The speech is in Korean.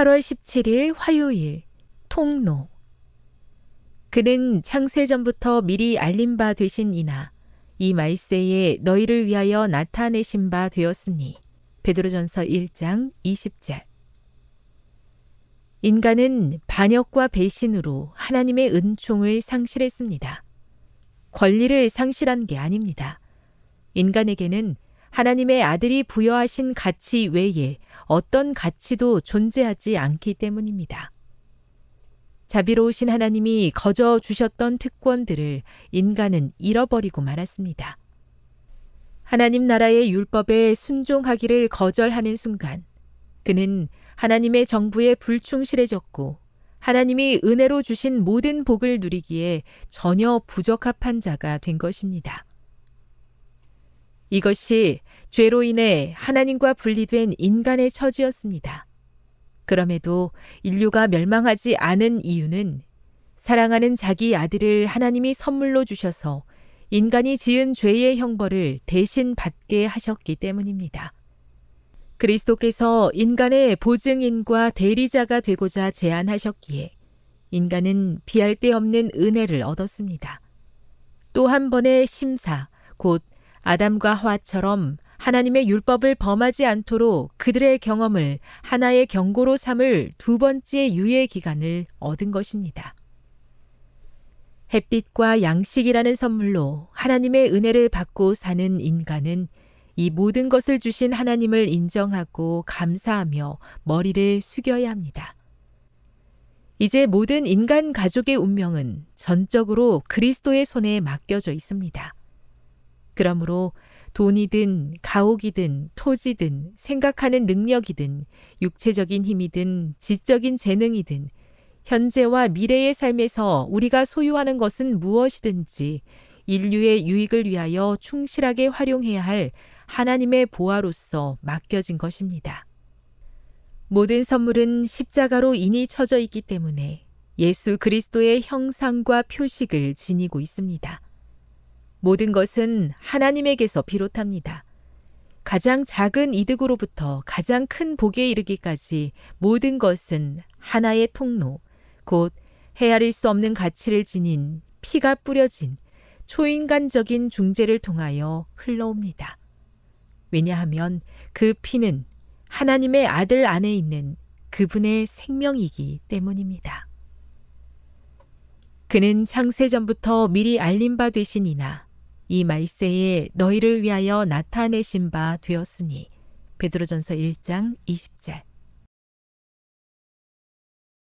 8월 17일 화요일 통로 그는 창세 전부터 미리 알림 바 되신 이나 이 말세에 너희를 위하여 나타내신 바 되었으니 베드로전서 1장 20절 인간은 반역과 배신으로 하나님의 은총을 상실했습니다. 권리를 상실한 게 아닙니다. 인간에게는 하나님의 아들이 부여하신 가치 외에 어떤 가치도 존재하지 않기 때문입니다. 자비로우신 하나님이 거저 주셨던 특권들을 인간은 잃어버리고 말았습니다. 하나님 나라의 율법에 순종하기를 거절하는 순간 그는 하나님의 정부에 불충실해졌고 하나님이 은혜로 주신 모든 복을 누리기에 전혀 부적합한 자가 된 것입니다. 이것이 죄로 인해 하나님과 분리된 인간의 처지였습니다. 그럼에도 인류가 멸망하지 않은 이유는 사랑하는 자기 아들을 하나님이 선물로 주셔서 인간이 지은 죄의 형벌을 대신 받게 하셨기 때문입니다. 그리스도께서 인간의 보증인과 대리자가 되고자 제안하셨기에 인간은 비할 데 없는 은혜를 얻었습니다. 또 한 번의 심사, 곧 아담과 하와처럼 하나님의 율법을 범하지 않도록 그들의 경험을 하나의 경고로 삼을 두 번째 유예 기간을 얻은 것입니다. 햇빛과 양식이라는 선물로 하나님의 은혜를 받고 사는 인간은 이 모든 것을 주신 하나님을 인정하고 감사하며 머리를 숙여야 합니다. 이제 모든 인간 가족의 운명은 전적으로 그리스도의 손에 맡겨져 있습니다. 그러므로 돈이든 가옥이든 토지든 생각하는 능력이든 육체적인 힘이든 지적인 재능이든 현재와 미래의 삶에서 우리가 소유하는 것은 무엇이든지 인류의 유익을 위하여 충실하게 활용해야 할 하나님의 보화로서 맡겨진 것입니다. 모든 선물은 십자가로 인이 쳐져 있기 때문에 예수 그리스도의 형상과 표식을 지니고 있습니다. 모든 것은 하나님에게서 비롯합니다. 가장 작은 이득으로부터 가장 큰 복에 이르기까지 모든 것은 하나의 통로, 곧 헤아릴 수 없는 가치를 지닌 피가 뿌려진 초인간적인 중재를 통하여 흘러옵니다. 왜냐하면 그 피는 하나님의 아들 안에 있는 그분의 생명이기 때문입니다. 그는 창세전부터 미리 알림 바 되시니나 이 말세에 너희를 위하여 나타내신 바 되었으니 베드로전서 1장 20절